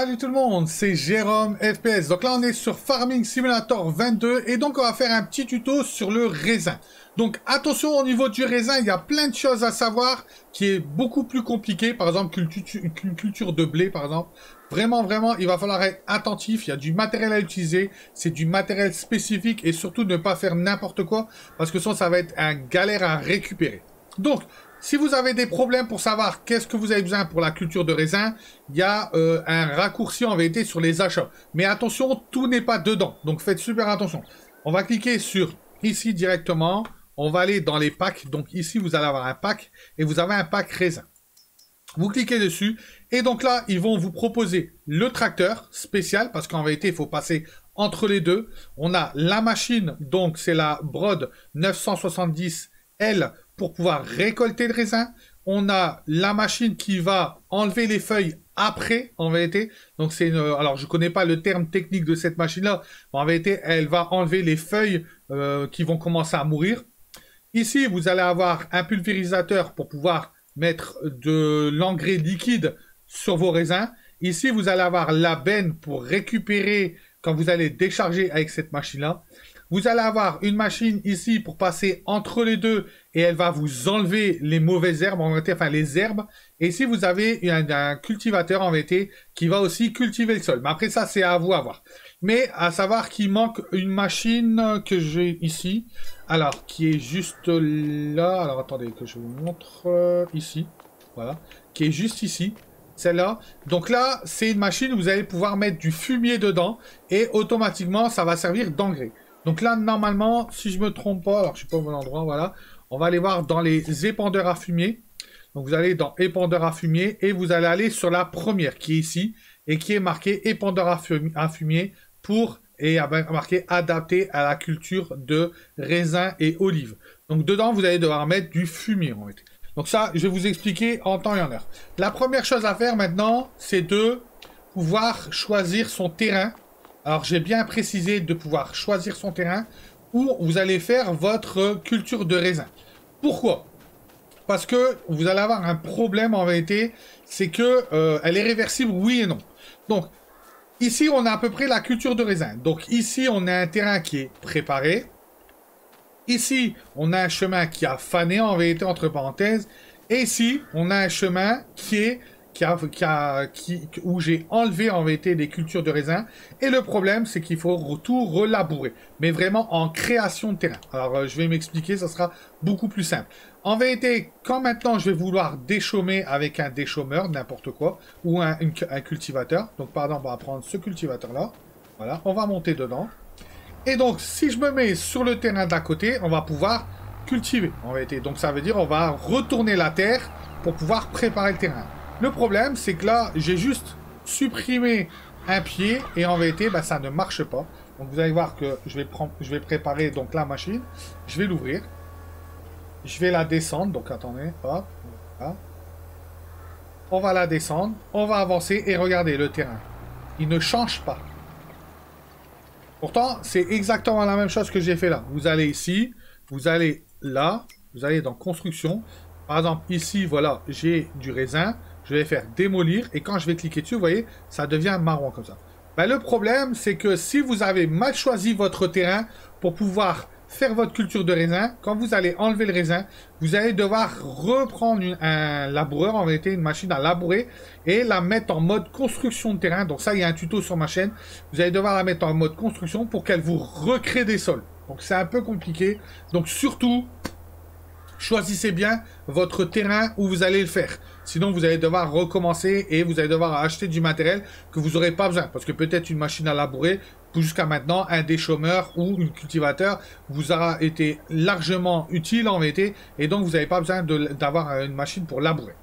Salut tout le monde, c'est Jérôme FPS. Donc là on est sur Farming Simulator 22 et donc on va faire un petit tuto sur le raisin. Donc attention au niveau du raisin, il y a plein de choses à savoir qui est beaucoup plus compliqué. Par exemple une culture de blé par exemple. Vraiment vraiment il va falloir être attentif, il y a du matériel à utiliser, c'est du matériel spécifique et surtout ne pas faire n'importe quoi parce que sinon ça va être un galère à récupérer. Donc si vous avez des problèmes pour savoir qu'est-ce que vous avez besoin pour la culture de raisin, il y a euh, un raccourci en vérité sur les achats. Mais attention, tout n'est pas dedans. Donc faites super attention. On va cliquer sur ici directement. On va aller dans les packs. Donc ici, vous allez avoir un pack et vous avez un pack raisin. Vous cliquez dessus et donc là, ils vont vous proposer le tracteur spécial parce qu'en vérité, il faut passer entre les deux. On a la machine, donc c'est la Broad 970L pour pouvoir récolter le raisin. On a la machine qui va enlever les feuilles après, en vérité. Donc c'est alors je connais pas le terme technique de cette machine-là, en vérité, elle va enlever les feuilles euh, qui vont commencer à mourir. Ici, vous allez avoir un pulvérisateur pour pouvoir mettre de l'engrais liquide sur vos raisins. Ici, vous allez avoir la benne pour récupérer quand vous allez décharger avec cette machine-là. Vous allez avoir une machine ici pour passer entre les deux et elle va vous enlever les mauvaises herbes, en vérité, enfin les herbes. Et ici, vous avez un, cultivateur en vérité qui va aussi cultiver le sol. Mais après ça, c'est à vous à voir. Mais à savoir qu'il manque une machine que j'ai ici. Alors, qui est juste là. Alors, attendez que je vous montre euh, ici. Voilà. Qui est juste ici celle-là. Donc là, c'est une machine où vous allez pouvoir mettre du fumier dedans et automatiquement, ça va servir d'engrais. Donc là, normalement, si je me trompe pas, alors je suis pas au bon endroit, voilà. On va aller voir dans les épandeurs à fumier. Donc vous allez dans épandeur à fumier et vous allez aller sur la première qui est ici et qui est marqué épandeur à fumier pour et marqué adapté à la culture de raisin et olive. Donc dedans, vous allez devoir mettre du fumier en fait. Donc ça, je vais vous expliquer en temps et en heure. La première chose à faire maintenant, c'est de pouvoir choisir son terrain alors j'ai bien précisé de pouvoir choisir son terrain où vous allez faire votre culture de raisin. Pourquoi? Parce que vous allez avoir un problème en vérité, c'est que euh, est réversible oui et non. Donc ici on a à peu près la culture de raisin. Donc ici on a un terrain qui est préparé. Ici on a un chemin qui a fané en vérité entre parenthèses. Et ici on a un chemin qui est où j'ai enlevé en vérité des cultures de raisin. Et le problème, c'est qu'il faut tout relabourer. Mais vraiment en création de terrain. Alors, euh, je vais m'expliquer, ça sera beaucoup plus simple. En vérité, quand maintenant je vais vouloir déchaumer avec un déchaumeur, n'importe quoi, ou un, cultivateur. Donc, par exemple, on va prendre ce cultivateur-là. Voilà, on va monter dedans. Et donc, si je me mets sur le terrain d'à côté, on va pouvoir cultiver, en vérité. Donc, ça veut dire on va retourner la terre pour pouvoir préparer le terrain. Le problème, c'est que là, j'ai juste supprimé un pied et en vérité, bah, ça ne marche pas. Donc vous allez voir que je vais, préparer donc la machine. Je vais l'ouvrir. Je vais la descendre. Donc attendez, hop, On va la descendre. On va avancer et regardez le terrain. Il ne change pas. Pourtant, c'est exactement la même chose que j'ai fait là. Vous allez ici, vous allez là, vous allez dans construction. Par exemple, ici, voilà, j'ai du raisin je vais faire démolir, et quand je vais cliquer dessus, vous voyez, ça devient marron comme ça. Ben, le problème, c'est que si vous avez mal choisi votre terrain pour pouvoir faire votre culture de raisin, quand vous allez enlever le raisin, vous allez devoir reprendre un laboureur, en vérité une machine à labourer, et la mettre en mode construction de terrain. Donc ça, il y a un tuto sur ma chaîne. Vous allez devoir la mettre en mode construction pour qu'elle vous recrée des sols. Donc c'est un peu compliqué. Donc surtout, choisissez bien votre terrain où vous allez le faire. Sinon, vous allez devoir recommencer et vous allez devoir acheter du matériel que vous n'aurez pas besoin. Parce que peut-être une machine à labourer, jusqu'à maintenant, un déchaumeur ou un cultivateur vous aura été largement utile en vérité. Et donc, vous n'avez pas besoin d'avoir une machine pour labourer.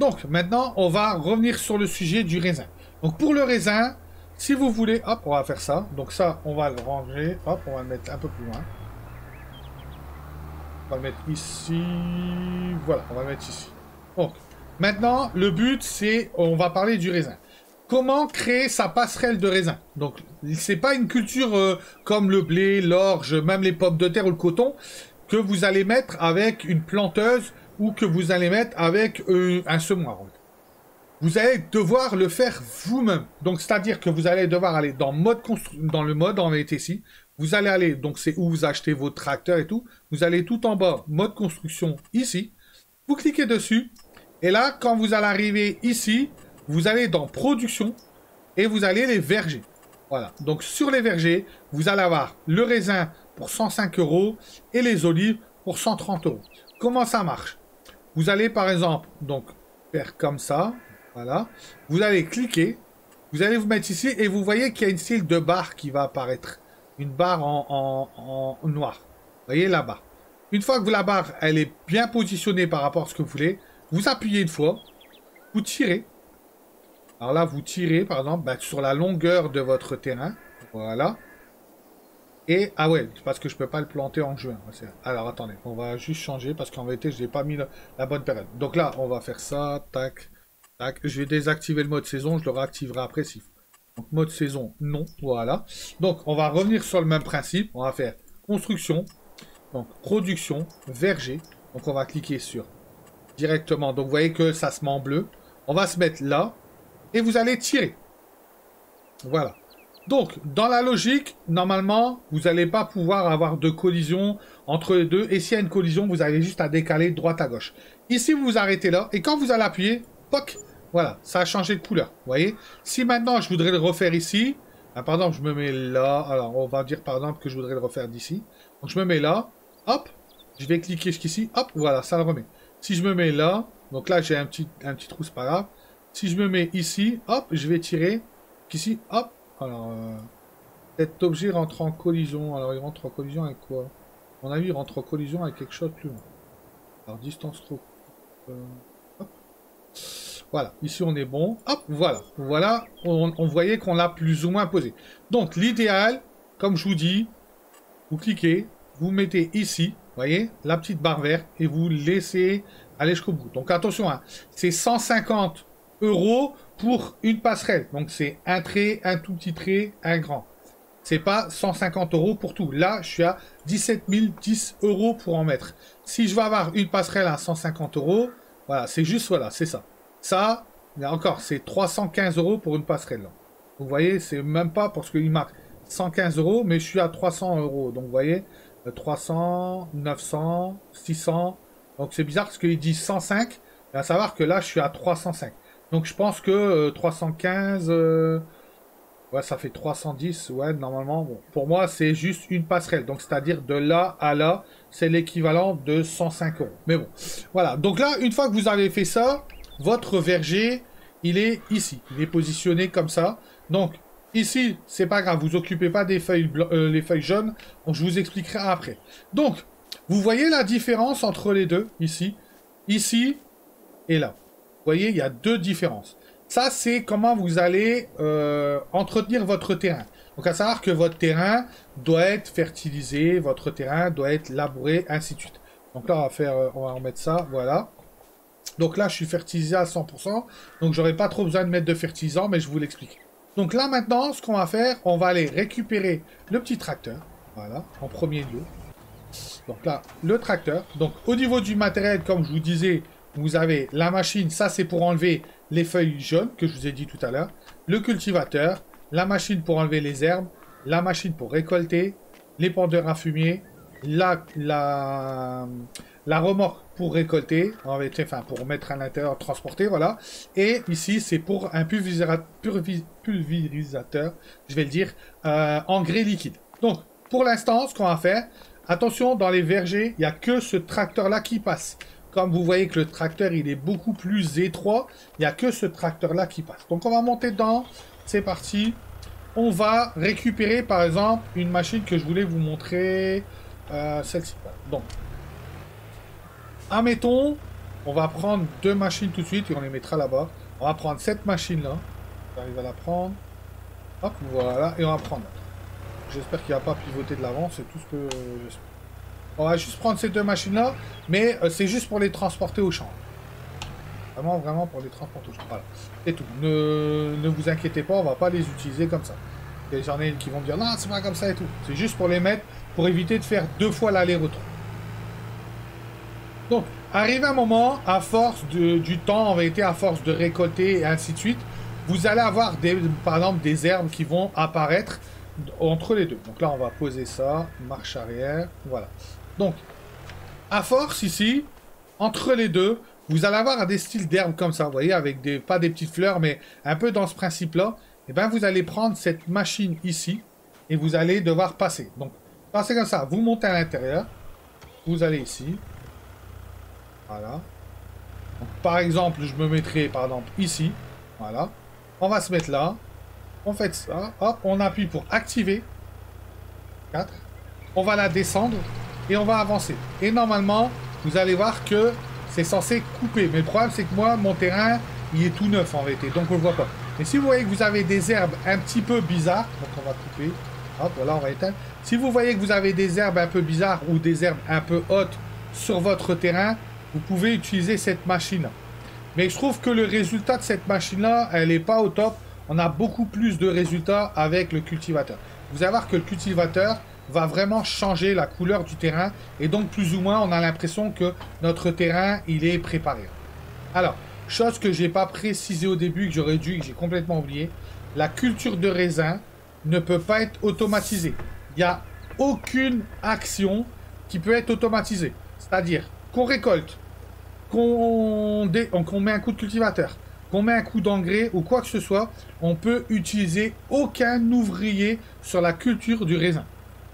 Donc, maintenant, on va revenir sur le sujet du raisin. Donc, pour le raisin, si vous voulez, hop, on va faire ça. Donc ça, on va le ranger. Hop, on va le mettre un peu plus loin. On va le mettre ici. Voilà, on va le mettre ici. Donc, Maintenant, le but, c'est, on va parler du raisin. Comment créer sa passerelle de raisin? Donc, c'est pas une culture euh, comme le blé, l'orge, même les pommes de terre ou le coton, que vous allez mettre avec une planteuse ou que vous allez mettre avec euh, un semoir. vous allez devoir le faire vous-même. Donc, c'est-à-dire que vous allez devoir aller dans, mode dans le mode en VTC. Vous allez aller, donc c'est où vous achetez vos tracteurs et tout. Vous allez tout en bas, mode construction, ici. Vous cliquez dessus. Et là, quand vous allez arriver ici, vous allez dans production et vous allez les vergers. Voilà. Donc, sur les vergers, vous allez avoir le raisin pour 105 euros et les olives pour 130 euros. Comment ça marche? Vous allez, par exemple, donc, faire comme ça. Voilà. Vous allez cliquer. Vous allez vous mettre ici et vous voyez qu'il y a une style de barre qui va apparaître. Une barre en, noir. Vous voyez là-bas. Une fois que la barre, elle est bien positionnée par rapport à ce que vous voulez, vous appuyez une fois, vous tirez. Alors là, vous tirez, par exemple, ben, sur la longueur de votre terrain. Voilà. Et, ah ouais, parce que je peux pas le planter en juin. Alors, attendez, on va juste changer, parce qu'en vérité, je n'ai pas mis la bonne période. Donc là, on va faire ça, tac, je vais désactiver le mode saison, je le réactiverai après si Donc mode saison, non, voilà. Donc on va revenir sur le même principe, on va faire construction, donc production, verger. Donc on va cliquer sur directement, donc vous voyez que ça se met en bleu. On va se mettre là, et vous allez tirer. Voilà. Donc, dans la logique, normalement, vous n'allez pas pouvoir avoir de collision entre les deux. Et s'il y a une collision, vous avez juste à décaler droite à gauche. Ici, vous vous arrêtez là. Et quand vous allez appuyer, poc, voilà, ça a changé de couleur. Vous voyez? Si maintenant je voudrais le refaire ici, ah, par exemple, je me mets là. Alors, on va dire par exemple que je voudrais le refaire d'ici. Donc, je me mets là. Hop. Je vais cliquer jusqu'ici. Hop, voilà, ça le remet. Si je me mets là, donc là, j'ai un petit, un petit trou, c'est pas grave. Si je me mets ici, hop, je vais tirer. Ici, hop. Alors, euh, cet objet rentre en collision. Alors, il rentre en collision avec quoi? A mon avis, il rentre en collision avec quelque chose plus long. Alors, distance trop. Euh, hop. Voilà, ici on est bon. Hop, voilà. Voilà, on, voyait qu'on l'a plus ou moins posé. Donc l'idéal, comme je vous dis, vous cliquez, vous mettez ici, voyez, la petite barre verte, et vous laissez aller jusqu'au bout. Donc attention, hein, c'est 150 euros pour une passerelle. Donc c'est un trait, un tout petit trait, un grand. C'est pas 150 euros pour tout. Là, je suis à 17 010 euros pour en mettre. Si je veux avoir une passerelle à 150 euros, voilà, c'est juste, voilà, c'est ça. Ça, encore, c'est 315 euros pour une passerelle. Vous voyez, c'est même pas parce qu'il marque 115 euros, mais je suis à 300 euros. Donc, vous voyez, 300, 900, 600. Donc, c'est bizarre parce qu'il dit 105. Et à savoir que là, je suis à 305. Donc, je pense que 315... Euh, euh, ouais, ça fait 310. Ouais, normalement, bon. Pour moi, c'est juste une passerelle. Donc, c'est-à-dire de là à là, c'est l'équivalent de 105 euros. Mais bon, voilà. Donc là, une fois que vous avez fait ça, votre verger, il est ici. Il est positionné comme ça. Donc, ici, c'est pas grave. Vous occupez pas des feuilles, euh, jaunes. je vous expliquerai après. Donc, vous voyez la différence entre les deux, ici. Ici et là. Vous voyez, il y a deux différences. Ça, c'est comment vous allez euh, entretenir votre terrain. Donc, à savoir que votre terrain doit être fertilisé, votre terrain doit être labouré, ainsi de suite. Donc là, on va faire, euh, on va ça, voilà. Donc là, je suis fertilisé à 100%. Donc, j'aurai pas trop besoin de mettre de fertilisant, mais je vous l'explique. Donc là, maintenant, ce qu'on va faire, on va aller récupérer le petit tracteur. Voilà, en premier lieu. Donc là, le tracteur. Donc, au niveau du matériel, comme je vous disais, vous avez la machine. Ça, c'est pour enlever les feuilles jaunes, que je vous ai dit tout à l'heure. Le cultivateur. La machine pour enlever les herbes. La machine pour récolter. Les pendeurs à fumier. La, la, la remorque pour récolter, enfin pour mettre à l'intérieur, transporter, voilà. Et ici, c'est pour un pulvérisateur, pulvérisateur, je vais le dire, euh, engrais liquide. Donc, pour l'instant, ce qu'on va faire, attention, dans les vergers, il n'y a que ce tracteur-là qui passe. Comme vous voyez que le tracteur, il est beaucoup plus étroit, il n'y a que ce tracteur-là qui passe. Donc, on va monter dedans, c'est parti. On va récupérer, par exemple, une machine que je voulais vous montrer, euh, celle-ci. Donc, admettons, on va prendre deux machines tout de suite et on les mettra là-bas. On va prendre cette machine-là. J'arrive à la prendre. Hop, voilà. Et on va prendre J'espère qu'il va pas pivoter de l'avant, c'est tout ce que j'espère. On va juste prendre ces deux machines-là, mais euh, c'est juste pour les transporter au champ. Vraiment, vraiment pour les transporter au champ. Voilà. C'est tout. Ne, ne, vous inquiétez pas, on va pas les utiliser comme ça. J'en ai qui vont me dire, non, c'est pas comme ça et tout. C'est juste pour les mettre, pour éviter de faire deux fois l'aller-retour. Donc, arrive un moment, à force du temps, en vérité, à force de récolter et ainsi de suite, vous allez avoir, par exemple, des herbes qui vont apparaître entre les deux. Donc là, on va poser ça, marche arrière, voilà. Donc, à force ici, entre les deux, vous allez avoir des styles d'herbes comme ça, vous voyez, avec des, pas des petites fleurs, mais un peu dans ce principe-là. Et eh bien, vous allez prendre cette machine ici, et vous allez devoir passer. Donc, passez comme ça, vous montez à l'intérieur, vous allez ici, voilà. par exemple, je me mettrai, par exemple, ici, voilà. On va se mettre là, on fait ça, hop, on appuie pour activer, 4, on va la descendre, et on va avancer. Et normalement, vous allez voir que c'est censé couper. Mais le problème, c'est que moi, mon terrain, il est tout neuf en vérité, donc on le voit pas. Mais si vous voyez que vous avez des herbes un petit peu bizarres, donc on va couper, hop, voilà, on va éteindre. Si vous voyez que vous avez des herbes un peu bizarres ou des herbes un peu hautes sur votre terrain, vous pouvez utiliser cette machine-là. Mais je trouve que le résultat de cette machine-là, elle n'est pas au top. On a beaucoup plus de résultats avec le cultivateur. Vous allez voir que le cultivateur, va vraiment changer la couleur du terrain. Et donc, plus ou moins, on a l'impression que notre terrain, il est préparé. Alors, chose que j'ai pas précisé au début, que j'aurais dû, que j'ai complètement oublié. La culture de raisin ne peut pas être automatisée. Il n'y a aucune action qui peut être automatisée. C'est-à-dire qu'on récolte, qu'on met un coup de cultivateur, qu'on met un coup d'engrais ou quoi que ce soit, on peut utiliser aucun ouvrier sur la culture du raisin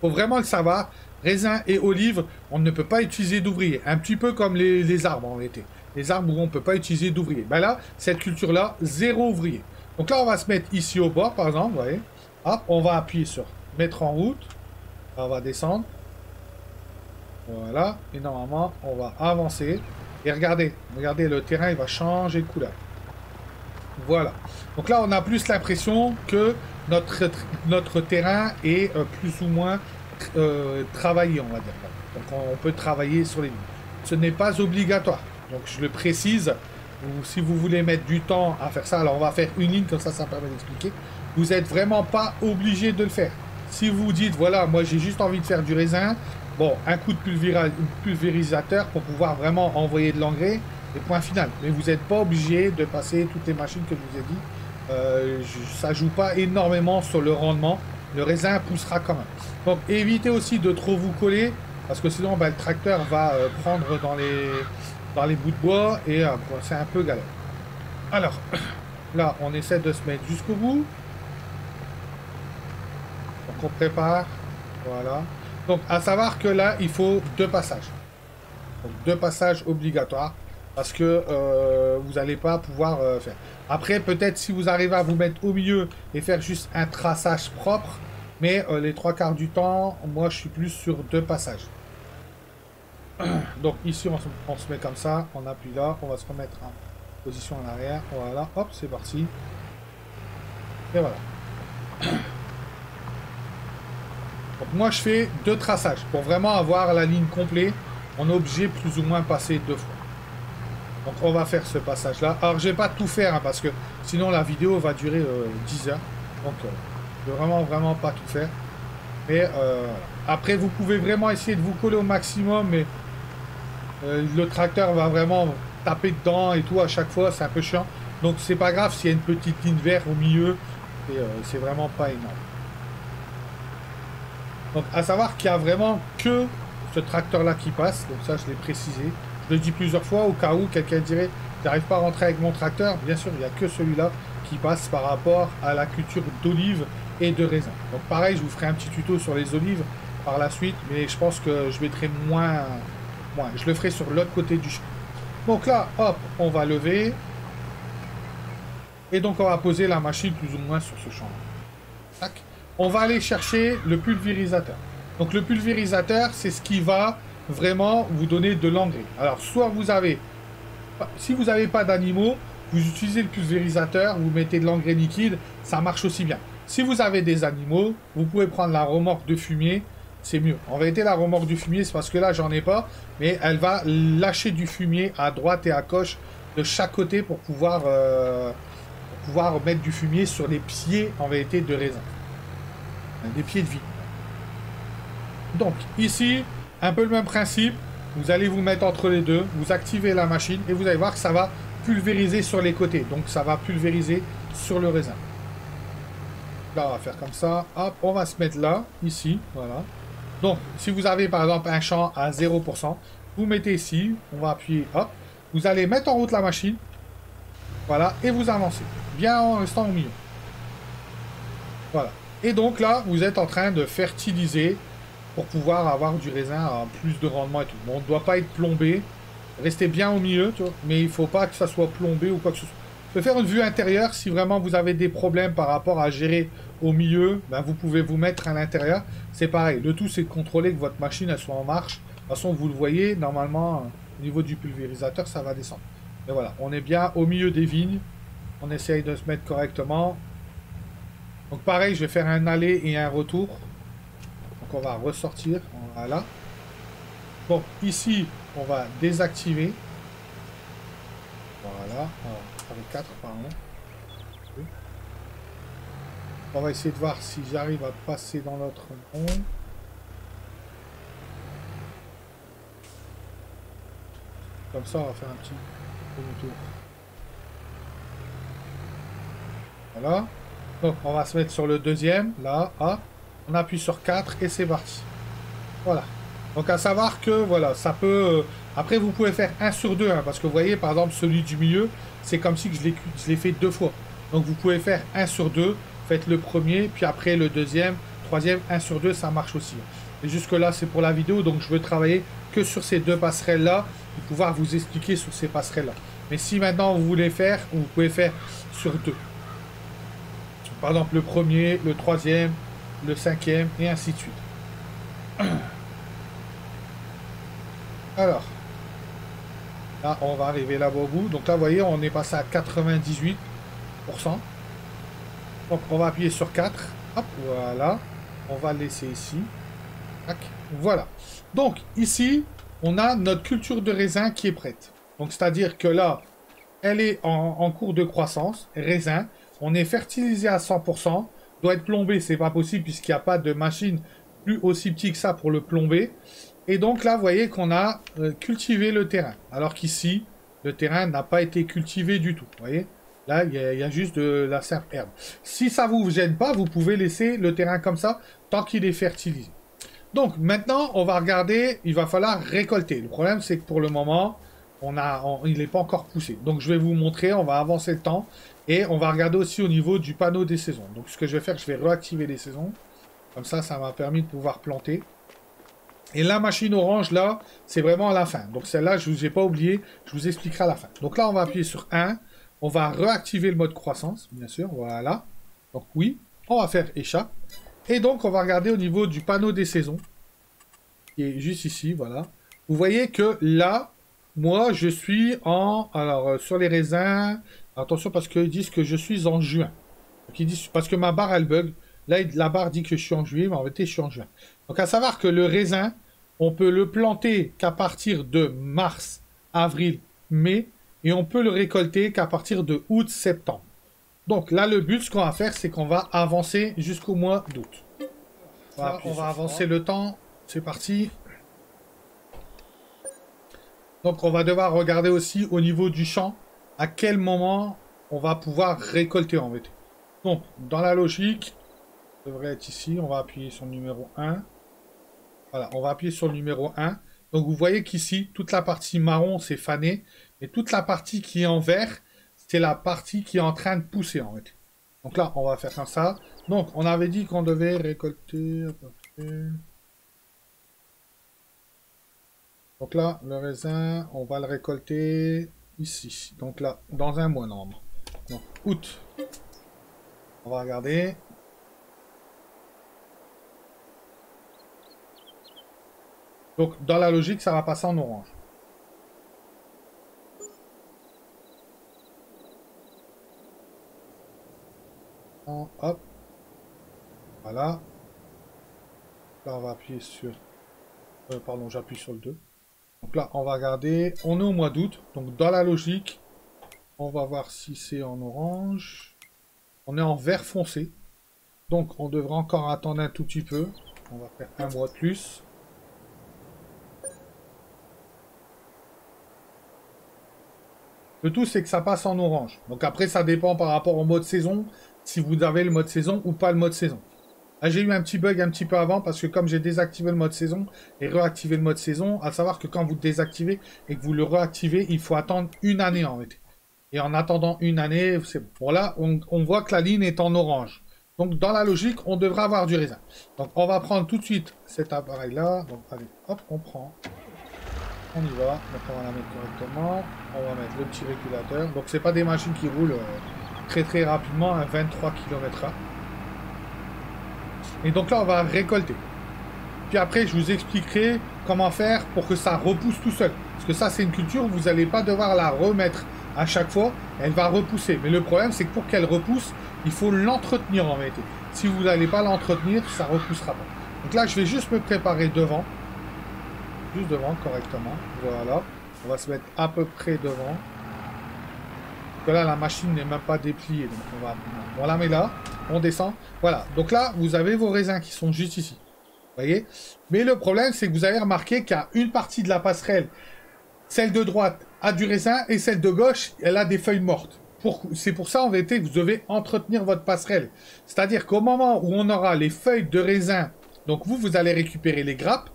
faut vraiment le savoir. Raisin et olive, on ne peut pas utiliser d'ouvrier. Un petit peu comme les, arbres en été. Les arbres où on ne peut pas utiliser d'ouvrier. Ben là, cette culture-là, zéro ouvrier. Donc là, on va se mettre ici au bord, par exemple. Hop, on va appuyer sur mettre en route. On va descendre. Voilà. Et normalement, on va avancer. Et regardez, regardez, le terrain, il va changer de couleur. Voilà. Donc là, on a plus l'impression que notre, terrain est euh, plus ou moins euh, travaillé, on va dire. Donc on, peut travailler sur les lignes. Ce n'est pas obligatoire. Donc je le précise, si vous voulez mettre du temps à faire ça, alors on va faire une ligne, comme ça, ça permet d'expliquer. Vous n'êtes vraiment pas obligé de le faire. Si vous dites, voilà, moi j'ai juste envie de faire du raisin, bon, un coup de pulvérisateur pour pouvoir vraiment envoyer de l'engrais, et point final. Mais vous n'êtes pas obligé de passer toutes les machines que je vous ai dit euh, ça joue pas énormément sur le rendement. Le raisin poussera quand même. Donc évitez aussi de trop vous coller parce que sinon bah, le tracteur va euh, prendre dans les, bouts de bois et euh, c'est un peu galère. Alors là on essaie de se mettre jusqu'au bout. Donc on prépare. Voilà. Donc à savoir que là il faut deux passages. Donc deux passages obligatoires parce que vous n'allez pas pouvoir faire. Après, peut-être si vous arrivez à vous mettre au milieu et faire juste un traçage propre, mais euh, les trois quarts du temps, moi je suis plus sur deux passages. Donc ici, on se, met comme ça, on appuie là, on va se remettre en position en arrière, voilà, hop, c'est parti. Et voilà. Moi je fais deux traçages. Pour vraiment avoir la ligne complète, on est obligé plus ou moins passer deux fois. Donc on va faire ce passage là. Alors je vais pas tout faire hein, parce que sinon la vidéo va durer 10 euh, heures. Donc euh, je vais vraiment vraiment pas tout faire. Mais euh, après vous pouvez vraiment essayer de vous coller au maximum mais le tracteur va vraiment taper dedans et tout à chaque fois, c'est un peu chiant. Donc c'est pas grave s'il y a une petite ligne verte au milieu et c'est vraiment pas énorme. Donc à savoir qu'il y a vraiment que ce tracteur là qui passe, donc ça je l'ai précisé. Je le dis plusieurs fois au cas où quelqu'un dirait n'arrive pas à rentrer avec mon tracteur. Bien sûr, il n'y a que celui-là qui passe par rapport à la culture d'olive et de raisin. Donc pareil, je vous ferai un petit tuto sur les olives par la suite, mais je pense que je mettrai moins, moins. Je le ferai sur l'autre côté du champ. Donc là, hop, on va lever. Et donc on va poser la machine plus ou moins sur ce champ. Tac. On va aller chercher le pulvérisateur. Donc le pulvérisateur, c'est ce qui va vraiment vous donner de l'engrais. Alors, soit vous avez, si vous n'avez pas d'animaux, vous utilisez le pulvérisateur, vous mettez de l'engrais liquide, ça marche aussi bien. Si vous avez des animaux, vous pouvez prendre la remorque de fumier, c'est mieux. En vérité, la remorque du fumier, c'est parce que là, j'en ai pas, mais elle va lâcher du fumier à droite et à gauche de chaque côté pour pouvoir, euh, pouvoir mettre du fumier sur les pieds, en vérité, de raisin. Des pieds de vie. Donc, ici, un peu le même principe. Vous allez vous mettre entre les deux, vous activez la machine et vous allez voir que ça va pulvériser sur les côtés. Donc ça va pulvériser sur le raisin. Là, on va faire comme ça. Hop, on va se mettre là, ici, voilà. Donc, si vous avez par exemple un champ à 0%, vous mettez ici, on va appuyer, hop. Vous allez mettre en route la machine. Voilà, et vous avancez. Bien en restant au milieu. Voilà. Et donc là, vous êtes en train de fertiliser pour pouvoir avoir du raisin à plus de rendement et tout. Bon, on ne doit pas être plombé. Restez bien au milieu, tu vois, mais il ne faut pas que ça soit plombé ou quoi que ce soit. Vous pouvez faire une vue intérieure si vraiment vous avez des problèmes par rapport à gérer au milieu. Ben vous pouvez vous mettre à l'intérieur. C'est pareil. Le tout, c'est de contrôler que votre machine elle soit en marche. De toute façon, vous le voyez, normalement, au niveau du pulvérisateur, ça va descendre. Mais voilà, on est bien au milieu des vignes. On essaye de se mettre correctement. Donc pareil, je vais faire un aller et un retour. Donc on va ressortir. Bon, ici, on va désactiver. Voilà. Avec 4, pardon. On va essayer de voir si j'arrive à passer dans l'autre rond. Comme ça, on va faire un petit tour. Voilà. On va se mettre sur le deuxième. Là, On appuie sur 4 et c'est parti. Voilà. Donc, à savoir que, voilà, ça peut... Euh, après, vous pouvez faire 1 sur 2. Hein, parce que vous voyez, par exemple, celui du milieu, c'est comme si je l'ai fait deux fois. Donc, vous pouvez faire 1 sur 2. Faites le premier, puis après le deuxième, troisième, 1 sur 2, ça marche aussi. Et jusque là, c'est pour la vidéo. Donc, je veux travailler que sur ces deux passerelles-là. Et pouvoir vous expliquer sur ces passerelles-là. Mais si maintenant vous voulez faire, vous pouvez faire sur deux. Par exemple, le premier, le troisième, le cinquième, et ainsi de suite. Alors, là, on va arriver là-bas au bout. Donc là, vous voyez, on est passé à 98%. Donc, on va appuyer sur 4. Hop, voilà. On va laisser ici. Voilà. Donc, ici, on a notre culture de raisin qui est prête. Donc, c'est-à-dire que là, elle est en cours de croissance, raisin. On est fertilisé à 100%. Doit être plombé, c'est pas possible puisqu'il n'y a pas de machine plus aussi petit que ça pour le plomber. Et donc là, voyez qu'on a euh, cultivé le terrain. Alors qu'ici, le terrain n'a pas été cultivé du tout. Voyez Là, il y, a juste de la simple herbe. Si ça vous gêne pas, vous pouvez laisser le terrain comme ça tant qu'il est fertilisé. Donc maintenant, on va regarder, il va falloir récolter. Le problème, c'est que pour le moment, on a, il n'est pas encore poussé. Donc je vais vous montrer, on va avancer le temps. Et on va regarder aussi au niveau du panneau des saisons. Donc ce que je vais faire, je vais réactiver les saisons. Comme ça, ça m'a permis de pouvoir planter. Et la machine orange, là, c'est vraiment à la fin. Donc celle-là, je ne vous ai pas oublié, je vous expliquerai à la fin. Donc là, on va appuyer sur 1. On va réactiver le mode croissance, bien sûr. Voilà. Donc oui, on va faire échappe. Et donc, on va regarder au niveau du panneau des saisons. Qui est juste ici, voilà. Vous voyez que là, moi, je suis en... Alors, euh, sur les raisins, Attention parce qu'ils disent que je suis en juin. ils disent, parce que ma barre elle bug. Là, la barre dit que je suis en juillet, mais en réalité, je suis en juin. Donc, à savoir que le raisin, on peut le planter qu'à partir de mars, avril, mai, et on peut le récolter qu'à partir de août, septembre. Donc là, le but, ce qu'on va faire, c'est qu'on va avancer jusqu'au mois d'août. on va avancer le temps. C'est parti. Donc, on va devoir regarder aussi au niveau du champ à quel moment on va pouvoir récolter en fait. Donc, dans la logique, ça devrait être ici, on va appuyer sur le numéro 1. Voilà, on va appuyer sur le numéro 1. Donc vous voyez qu'ici, toute la partie marron, c'est fané. Et toute la partie qui est en vert, c'est la partie qui est en train de pousser en fait. Donc là, on va faire comme ça. Donc, on avait dit qu'on devait récolter... Donc là, le raisin, on va le récolter ici. Donc là, dans un mois, normalement. Donc, août. On va regarder. Donc, dans la logique, ça va passer en orange. Hop. Voilà. Là, on va appuyer sur... Euh, pardon, j'appuie sur le 2. Donc là, on va regarder. On est au mois d'août. Donc dans la logique, on va voir si c'est en orange. On est en vert foncé. Donc on devrait encore attendre un tout petit peu. On va faire un mois de plus. Le tout, c'est que ça passe en orange. Donc après, ça dépend par rapport au mode saison, si vous avez le mode saison ou pas le mode saison. Là, j'ai eu un petit bug un petit peu avant parce que comme j'ai désactivé le mode saison et réactivé le mode saison, à savoir que quand vous désactivez et que vous le réactivez, il faut attendre une année en fait. Et en attendant une année, c'est bon. Voilà, on, on voit que la ligne est en orange. Donc dans la logique, on devrait avoir du raisin. Donc on va prendre tout de suite cet appareil-là. Donc allez, hop, on prend. On y va. Donc on va la mettre correctement. On va mettre le petit régulateur. Donc c'est pas des machines qui roulent euh, très très rapidement à 23 km/h. Et donc là, on va récolter. Puis après, je vous expliquerai comment faire pour que ça repousse tout seul. Parce que ça, c'est une culture, vous n'allez pas devoir la remettre à chaque fois. Elle va repousser. Mais le problème, c'est que pour qu'elle repousse, il faut l'entretenir en vérité. Si vous n'allez pas l'entretenir, ça repoussera pas. Donc là, je vais juste me préparer devant. Juste devant, correctement. Voilà. On va se mettre à peu près devant. Que là, la machine n'est même pas dépliée. Donc on va, on là. On descend. Voilà. Donc là, vous avez vos raisins qui sont juste ici. Vous voyez? Mais le problème, c'est que vous avez remarqué qu'il y a une partie de la passerelle, celle de droite, a du raisin et celle de gauche, elle a des feuilles mortes. C'est pour ça, en vérité, que vous devez entretenir votre passerelle. C'est-à-dire qu'au moment où on aura les feuilles de raisin, donc vous, vous allez récupérer les grappes,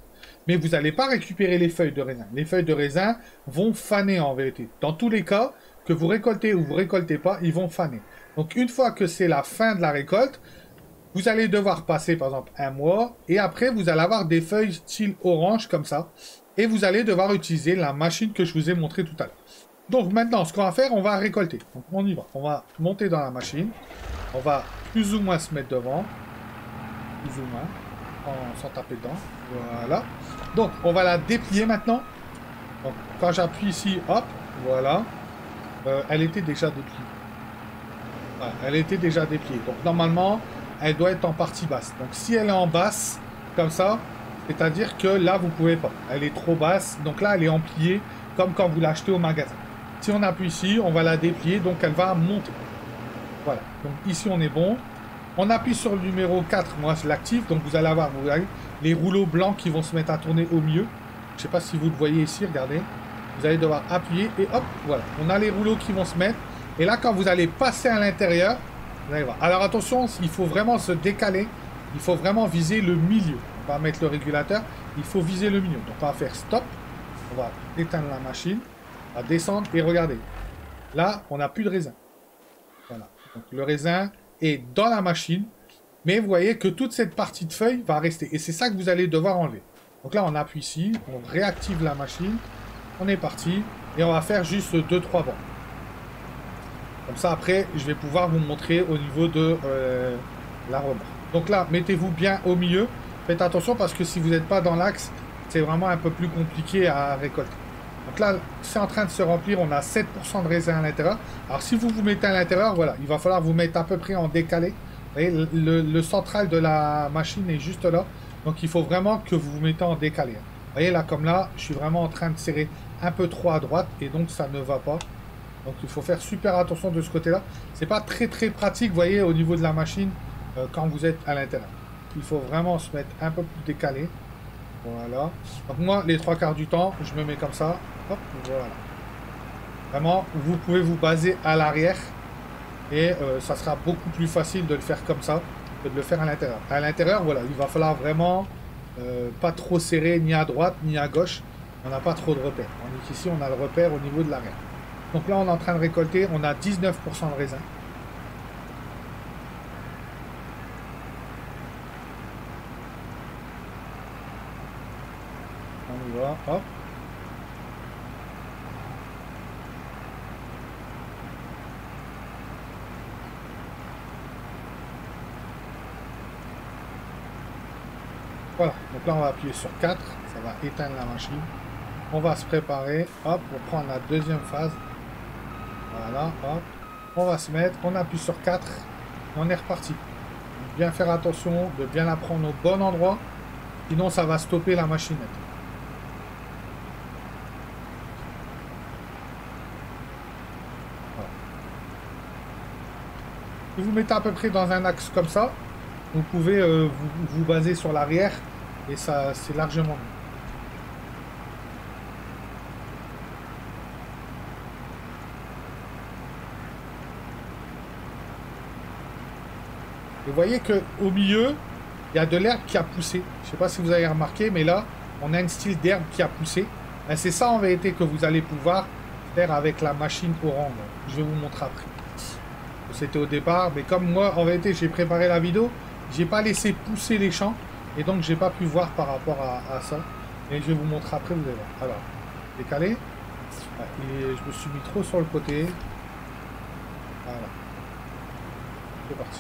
mais vous n'allez pas récupérer les feuilles de raisin. Les feuilles de raisin vont faner, en vérité. Dans tous les cas, que vous récoltez ou vous récoltez pas, ils vont faner. Donc une fois que c'est la fin de la récolte, vous allez devoir passer par exemple un mois et après vous allez avoir des feuilles style orange comme ça et vous allez devoir utiliser la machine que je vous ai montré tout à l'heure. Donc maintenant ce qu'on va faire, on va récolter. Donc on y va. On va monter dans la machine. On va plus ou moins se mettre devant. Plus ou moins. Sans taper dedans. Voilà. Donc on va la déplier maintenant. Donc quand j'appuie ici, hop, voilà. Euh, elle était déjà dépliée elle était déjà dépliée. Donc normalement, elle doit être en partie basse. Donc si elle est en basse, comme ça, c'est-à-dire que là, vous pouvez pas. Elle est trop basse. Donc là, elle est en plié, comme quand vous l'achetez au magasin. Si on appuie ici, on va la déplier, donc elle va monter. Voilà. Donc ici, on est bon. On appuie sur le numéro 4, moi je l'active, donc vous allez avoir les rouleaux blancs qui vont se mettre à tourner au milieu. Je sais pas si vous le voyez ici, regardez. Vous allez devoir appuyer et hop, voilà. On a les rouleaux qui vont se mettre. Et là, quand vous allez passer à l'intérieur, vous allez voir. Alors attention, il faut vraiment se décaler. Il faut vraiment viser le milieu. On va mettre le régulateur. Il faut viser le milieu. Donc on va faire stop. On va éteindre la machine. On va descendre et regardez. Là, on n'a plus de raisin. Voilà. Donc le raisin est dans la machine. Mais vous voyez que toute cette partie de feuille va rester. Et c'est ça que vous allez devoir enlever. Donc là, on appuie ici. On réactive la machine. On est parti. Et on va faire juste 2-3 bancs. Comme ça, après, je vais pouvoir vous montrer au niveau de euh, la remorque. Donc là, mettez-vous bien au milieu. Faites attention parce que si vous n'êtes pas dans l'axe, c'est vraiment un peu plus compliqué à récolter. Donc là, c'est en train de se remplir. On a 7% de raisin à l'intérieur. Alors si vous vous mettez à l'intérieur, voilà, il va falloir vous mettre à peu près en décalé. Vous voyez, le, le, central de la machine est juste là. Donc il faut vraiment que vous vous mettez en décalé. Vous voyez là, comme là, je suis vraiment en train de serrer un peu trop à droite. Et donc ça ne va pas. Donc il faut faire super attention de ce côté-là. C'est pas très très pratique, voyez, au niveau de la machine, euh, quand vous êtes à l'intérieur. Il faut vraiment se mettre un peu plus décalé. Voilà. Donc moi, les trois quarts du temps, je me mets comme ça. Voilà. Vraiment, vous pouvez vous baser à l'arrière. Et euh, ça sera beaucoup plus facile de le faire comme ça que de le faire à l'intérieur. À l'intérieur, voilà, il va falloir vraiment euh, pas trop serrer ni à droite ni à gauche. On n'a pas trop de repères. ici, on a le repère au niveau de l'arrière. Donc là, on est en train de récolter. On a 19% de raisin. On y va. Hop. Voilà, donc là on va appuyer sur 4, ça va éteindre la machine. On va se préparer, hop, pour prendre la deuxième phase. Voilà, hop. On va se mettre, on appuie sur 4, on est reparti. Bien faire attention de bien la prendre au bon endroit, sinon ça va stopper la machinette. Si vous mettez à peu près dans un axe comme ça, vous pouvez euh, vous, baser sur l'arrière et ça c'est largement mieux. Vous voyez qu'au milieu, il y a de l'herbe qui a poussé. Je sais pas si vous avez remarqué, mais là, on a un style d'herbe qui a poussé. Ben, c'est ça en vérité que vous allez pouvoir faire avec la machine orange. Je vais vous montrer après. C'était au départ, mais comme moi, en vérité, j'ai préparé la vidéo, j'ai pas laissé pousser les champs, et donc j'ai pas pu voir par rapport à, ça. Et je vais vous montrer après, vous allez voir. Alors, décalé. Et je me suis mis trop sur le côté. Voilà. C'est parti.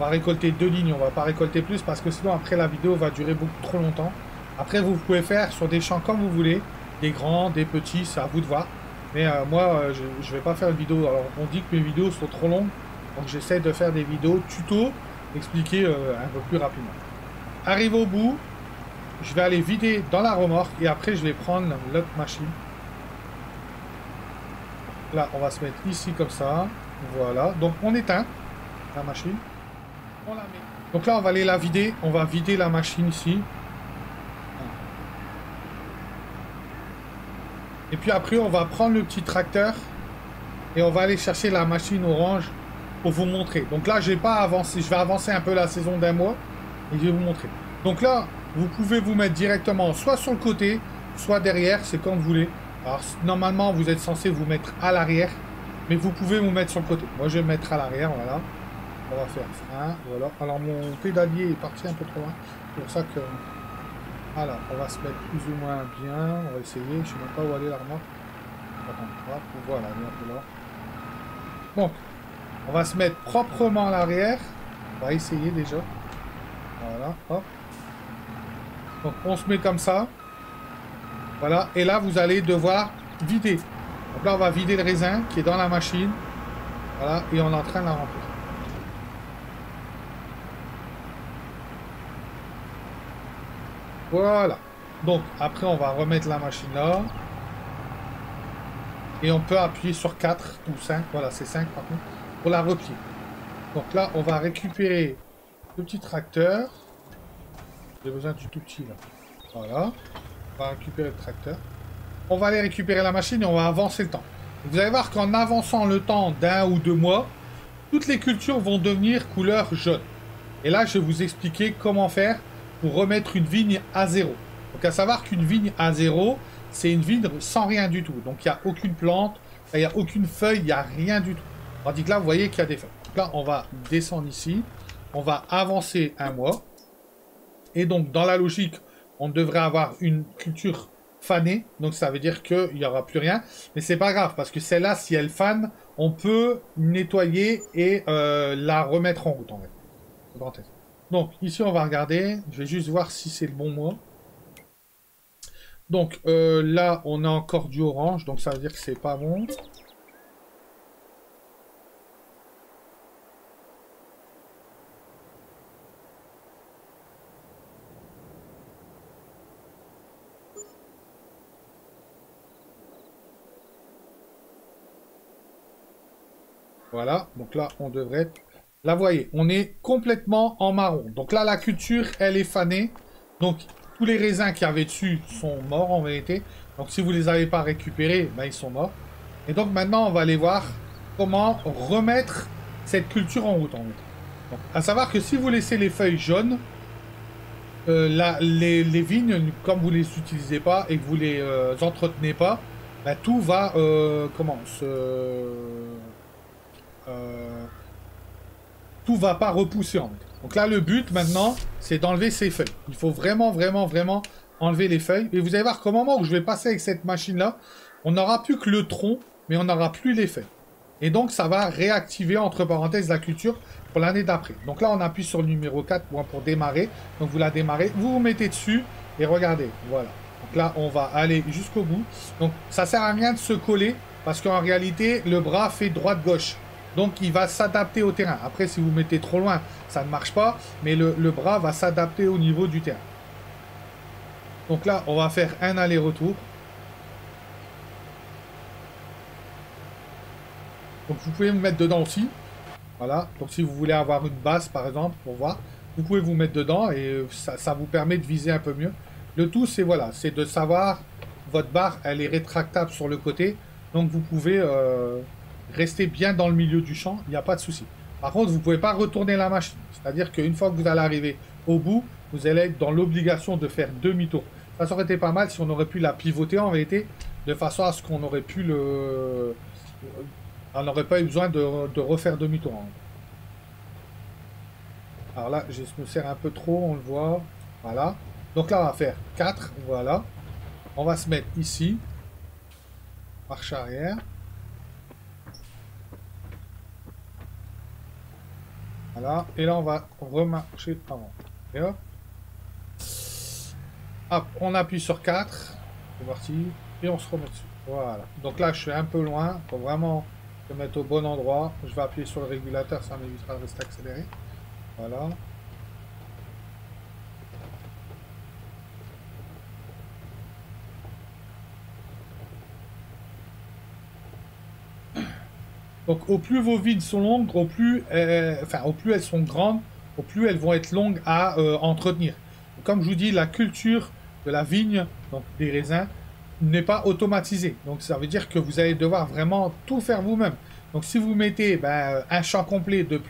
Va récolter deux lignes, on va pas récolter plus parce que sinon après la vidéo va durer beaucoup trop longtemps. Après vous pouvez faire sur des champs comme vous voulez, des grands, des petits, c'est à vous de voir. Mais euh, moi euh, je, vais pas faire une vidéo, alors on dit que mes vidéos sont trop longues, donc j'essaie de faire des vidéos tuto, expliquer euh, un peu plus rapidement. Arrive au bout, je vais aller vider dans la remorque et après je vais prendre l'autre machine. Là on va se mettre ici comme ça, voilà. Donc on éteint la machine. Donc là, on va aller la vider. On va vider la machine ici. Et puis après, on va prendre le petit tracteur et on va aller chercher la machine orange pour vous montrer. Donc là, je vais pas avancer. Je vais avancer un peu la saison d'un mois et je vais vous montrer. Donc là, vous pouvez vous mettre directement soit sur le côté, soit derrière. C'est comme vous voulez. Alors normalement, vous êtes censé vous mettre à l'arrière, mais vous pouvez vous mettre sur le côté. Moi, je vais me mettre à l'arrière, voilà. On va faire frein, voilà. Alors mon pédalier est parti un peu trop loin. C'est pour ça que... Alors, on va se mettre plus ou moins bien. On va essayer. Je sais même pas où aller la remorque. Voilà, un peu là. Bon. On va se mettre proprement à l'arrière. On va essayer déjà. Voilà, hop. Donc on se met comme ça. Voilà. Et là, vous allez devoir vider. Donc là, on va vider le raisin qui est dans la machine. Voilà. Et on est en train de la remplir. Voilà. Donc, après, on va remettre la machine là. Et on peut appuyer sur 4 ou 5. Voilà, c'est 5 par contre. Pour la replier. Donc là, on va récupérer le petit tracteur. J'ai besoin du tout petit là. Voilà. On va récupérer le tracteur. On va aller récupérer la machine et on va avancer le temps. Vous allez voir qu'en avançant le temps d'un ou deux mois, toutes les cultures vont devenir couleur jaune. Et là, je vais vous expliquer comment faire pour remettre une vigne à zéro. Donc à savoir qu'une vigne à zéro, c'est une vigne sans rien du tout. Donc il n'y a aucune plante, il n'y a aucune feuille, il n'y a rien du tout. Tandis que là, vous voyez qu'il y a des feuilles. Donc là, on va descendre ici. On va avancer un mois. Et donc, dans la logique, on devrait avoir une culture fanée. Donc, ça veut dire qu'il n'y aura plus rien. Mais c'est pas grave, parce que celle-là, si elle fane, on peut nettoyer et euh, la remettre en route, en fait. Donc, ici, on va regarder. Je vais juste voir si c'est le bon mois. Donc, euh, là, on a encore du orange. Donc, ça veut dire que c'est pas bon. Voilà, donc là, on devrait Là, vous voyez, on est complètement en marron. Donc là, la culture, elle est fanée. Donc, tous les raisins qu'il y avait dessus sont morts, en vérité. Donc, si vous ne les avez pas récupérés, ben, ils sont morts. Et donc, maintenant, on va aller voir comment remettre cette culture en route, en à savoir que si vous laissez les feuilles jaunes, euh, les, vignes, comme vous ne les utilisez pas et que vous les euh, entretenez pas, ben, tout va, euh, comment, tout va pas repousser en fait. Donc là, le but maintenant, c'est d'enlever ces feuilles. Il faut vraiment, vraiment, vraiment enlever les feuilles. Et vous allez voir qu'au moment où je vais passer avec cette machine-là, on n'aura plus que le tronc, mais on n'aura plus les feuilles. Et donc, ça va réactiver, entre parenthèses, la culture pour l'année d'après. Donc là, on appuie sur le numéro 4 pour démarrer. Donc vous la démarrez, vous vous mettez dessus et regardez, voilà. Donc là, on va aller jusqu'au bout. Donc ça sert à rien de se coller parce qu'en réalité, le bras fait droite-gauche. Donc il va s'adapter au terrain. Après, si vous mettez trop loin, ça ne marche pas. Mais le, bras va s'adapter au niveau du terrain. Donc là, on va faire un aller-retour. Donc vous pouvez me mettre dedans aussi. Voilà. Donc si vous voulez avoir une base, par exemple, pour voir, vous pouvez vous mettre dedans et ça, ça vous permet de viser un peu mieux. Le tout, c'est voilà, c'est de savoir, votre barre, elle est rétractable sur le côté. Donc vous pouvez euh, rester bien dans le milieu du champ, il n'y a pas de souci. Par contre, vous ne pouvez pas retourner la machine. C'est-à-dire qu'une fois que vous allez arriver au bout, vous allez être dans l'obligation de faire demi-tour. Ça, aurait été pas mal si on aurait pu la pivoter en vérité, de façon à ce qu'on aurait pu le... On n'aurait pas eu besoin de, refaire demi-tour. Hein. Alors là, je me sers un peu trop, on le voit. Voilà. Donc là, on va faire 4. Voilà. On va se mettre ici. Marche arrière. Et là, on va remarcher avant. Et hop. Hop, on appuie sur 4. C'est parti. Et on se remet dessus. Voilà. Donc là, je suis un peu loin. Faut vraiment se mettre au bon endroit. Je vais appuyer sur le régulateur, ça m'évitera de rester accéléré. Voilà. Donc au plus vos vides sont longues, au plus, euh, enfin, au plus elles sont grandes, au plus elles vont être longues à euh, entretenir. Comme je vous dis, la culture de la vigne, donc des raisins, n'est pas automatisée. Donc ça veut dire que vous allez devoir vraiment tout faire vous-même. Donc si vous mettez ben, un champ complet de,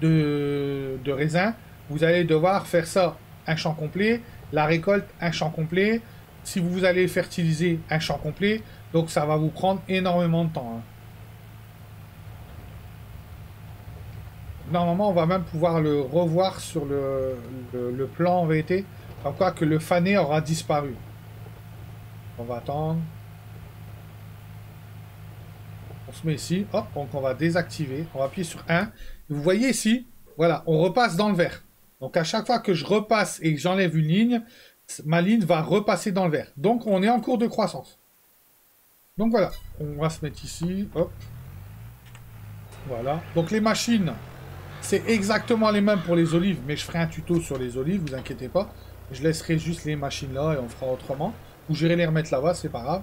de, de raisins, vous allez devoir faire ça un champ complet, la récolte un champ complet. Si vous allez fertiliser un champ complet, donc ça va vous prendre énormément de temps. Hein. Normalement, on va même pouvoir le revoir sur le, plan en vérité. Comme quoi que le fané aura disparu. On va attendre. On se met ici. Hop, donc on va désactiver. On va appuyer sur 1. Vous voyez ici, voilà, on repasse dans le vert. Donc à chaque fois que je repasse et que j'enlève une ligne, ma ligne va repasser dans le vert. Donc on est en cours de croissance. Donc voilà, on va se mettre ici. Hop. Voilà. Donc les machines, c'est exactement les mêmes pour les olives, mais je ferai un tuto sur les olives, vous inquiétez pas. Je laisserai juste les machines là et on fera autrement. Ou j'irai les remettre là-bas, c'est pas grave.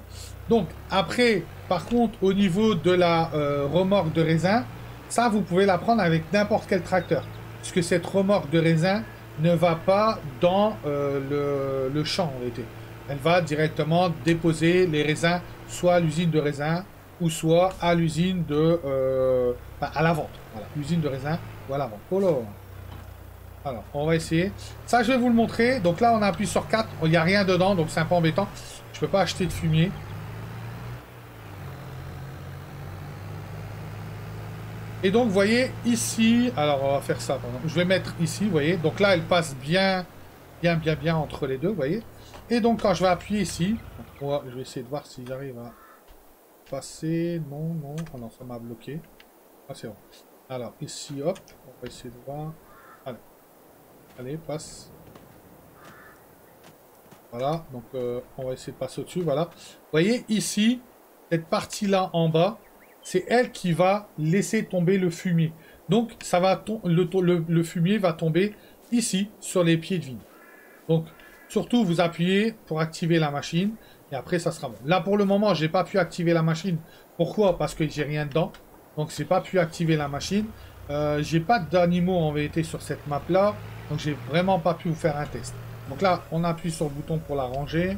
Donc, après, par contre, au niveau de la euh, remorque de raisin, ça, vous pouvez la prendre avec n'importe quel tracteur. Puisque cette remorque de raisin ne va pas dans euh, le, champ, en été. Elle va directement déposer les raisins, soit à l'usine de raisin, ou soit à l'usine de... Euh, à la vente. Voilà, l'usine de raisin voilà, bon. Polo. Alors, on va essayer. Ça, je vais vous le montrer. Donc là, on appuie sur 4. Il n'y a rien dedans, donc c'est un peu embêtant. Je peux pas acheter de fumier. Et donc, vous voyez, ici... Alors, on va faire ça. Je vais mettre ici, vous voyez. Donc là, elle passe bien, bien, bien, bien entre les deux, vous voyez. Et donc, quand je vais appuyer ici... je vais essayer de voir si j'arrive à passer. Non, non. Oh non, ça m'a bloqué. Ah, c'est bon. Alors, ici, hop, on va essayer de voir. Allez, allez passe. Voilà, donc euh, on va essayer de passer au-dessus, voilà. Vous voyez, ici, cette partie-là en bas, c'est elle qui va laisser tomber le fumier. Donc, ça va le, le, fumier va tomber ici, sur les pieds de vigne. Donc, surtout, vous appuyez pour activer la machine, et après, ça sera bon. Là, pour le moment, j'ai pas pu activer la machine. Pourquoi? Parce que j'ai rien dedans. Donc j'ai pas pu activer la machine. Euh, j'ai pas d'animaux en vérité sur cette map là. Donc j'ai vraiment pas pu vous faire un test. Donc là, on appuie sur le bouton pour la ranger.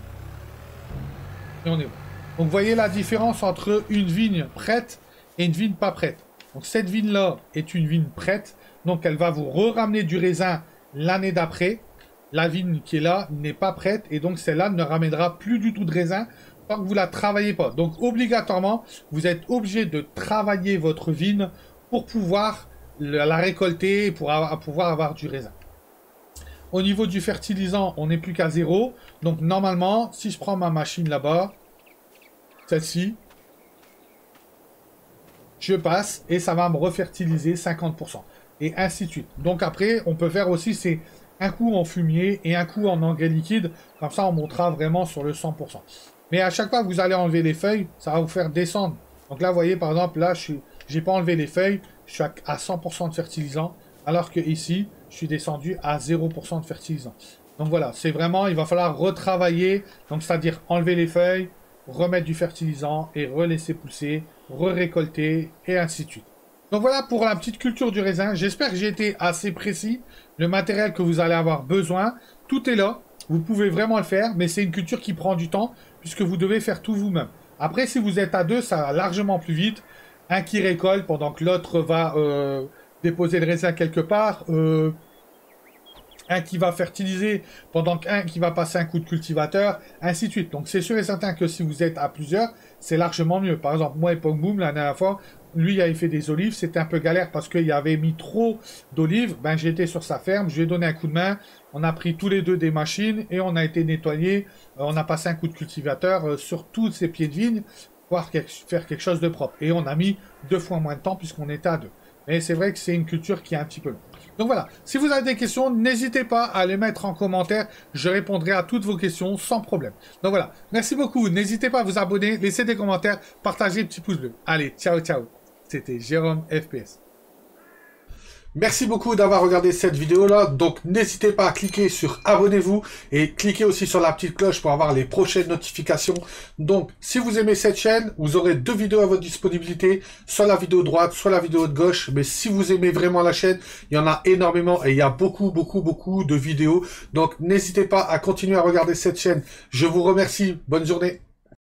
Et on est bon. Donc voyez la différence entre une vigne prête et une vigne pas prête. Donc cette vigne là est une vigne prête. Donc elle va vous re-ramener du raisin l'année d'après. La vigne qui est là n'est pas prête et donc celle-là ne ramènera plus du tout de raisin que vous la travaillez pas. Donc obligatoirement, vous êtes obligé de travailler votre vigne pour pouvoir la récolter pour pouvoir avoir du raisin. Au niveau du fertilisant, on n'est plus qu'à zéro. Donc normalement, si je prends ma machine là-bas, celle-ci, je passe et ça va me refertiliser 50%. Et ainsi de suite. Donc après, on peut faire aussi c'est un coup en fumier et un coup en engrais liquide. Comme ça, on montera vraiment sur le 100%. Mais à chaque fois que vous allez enlever les feuilles, ça va vous faire descendre. Donc là, vous voyez, par exemple, là, je n'ai pas enlevé les feuilles, je suis à 100% de fertilisant, alors que ici, je suis descendu à 0% de fertilisant. Donc voilà, c'est vraiment, il va falloir retravailler, donc c'est-à-dire enlever les feuilles, remettre du fertilisant et relaisser pousser, re-récolter et ainsi de suite. Donc voilà pour la petite culture du raisin. J'espère que j'ai été assez précis. Le matériel que vous allez avoir besoin, tout est là. Vous pouvez vraiment le faire, mais c'est une culture qui prend du temps puisque vous devez faire tout vous-même. Après, si vous êtes à deux, ça va largement plus vite. Un qui récolte pendant que l'autre va euh, déposer le raisin quelque part. Euh, un qui va fertiliser pendant qu'un qui va passer un coup de cultivateur, ainsi de suite. Donc c'est sûr et certain que si vous êtes à plusieurs, c'est largement mieux. Par exemple, moi et Pongboom, la dernière fois, lui avait fait des olives, c'était un peu galère parce qu'il avait mis trop d'olives. Ben j'étais sur sa ferme, je lui ai donné un coup de main, on a pris tous les deux des machines et on a été nettoyé. Euh, on a passé un coup de cultivateur euh, sur tous ces pieds de vigne, pour faire quelque chose de propre. Et on a mis deux fois moins de temps puisqu'on était à deux. Mais c'est vrai que c'est une culture qui est un petit peu longue. Donc voilà, si vous avez des questions, n'hésitez pas à les mettre en commentaire. Je répondrai à toutes vos questions sans problème. Donc voilà, merci beaucoup. N'hésitez pas à vous abonner, laisser des commentaires, partager, petit pouce bleu. Allez, ciao, ciao. C'était Jérôme FPS. Merci beaucoup d'avoir regardé cette vidéo-là. Donc, n'hésitez pas à cliquer sur abonnez-vous et cliquez aussi sur la petite cloche pour avoir les prochaines notifications. Donc, si vous aimez cette chaîne, vous aurez deux vidéos à votre disponibilité, soit la vidéo droite, soit la vidéo de gauche. Mais si vous aimez vraiment la chaîne, il y en a énormément et il y a beaucoup, beaucoup, beaucoup de vidéos. Donc, n'hésitez pas à continuer à regarder cette chaîne. Je vous remercie. Bonne journée.